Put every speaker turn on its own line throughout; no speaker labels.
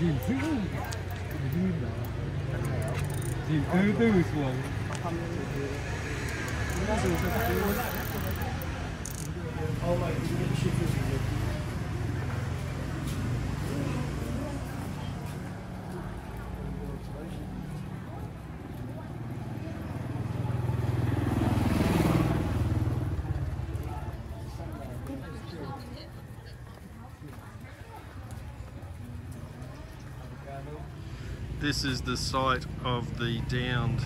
Dìm dữ Dìm từ từ xuống Oh my god.
This is the site of the downed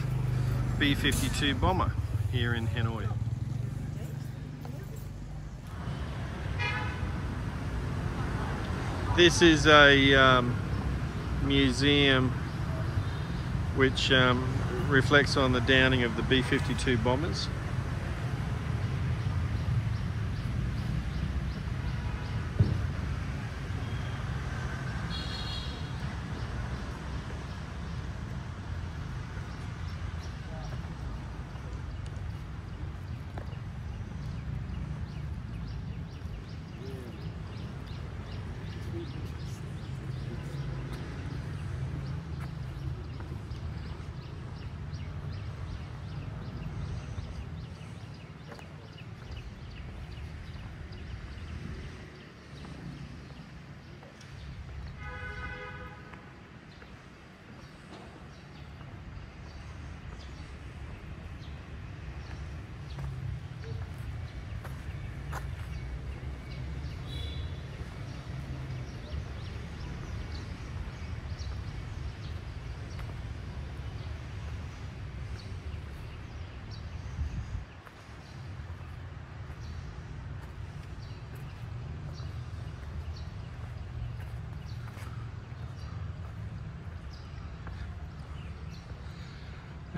B-52 bomber here in Hanoi. This is a um, museum which um, reflects on the downing of the B-52 bombers.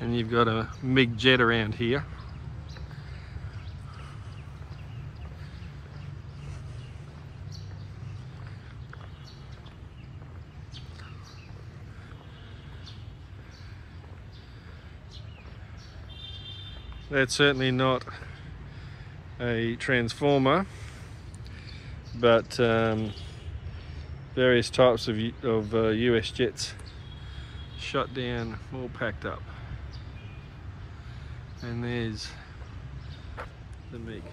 And you've got a MiG jet around here. That's certainly not a transformer, but um, various types of, of uh, US jets shut down, all packed up and there's the MiG.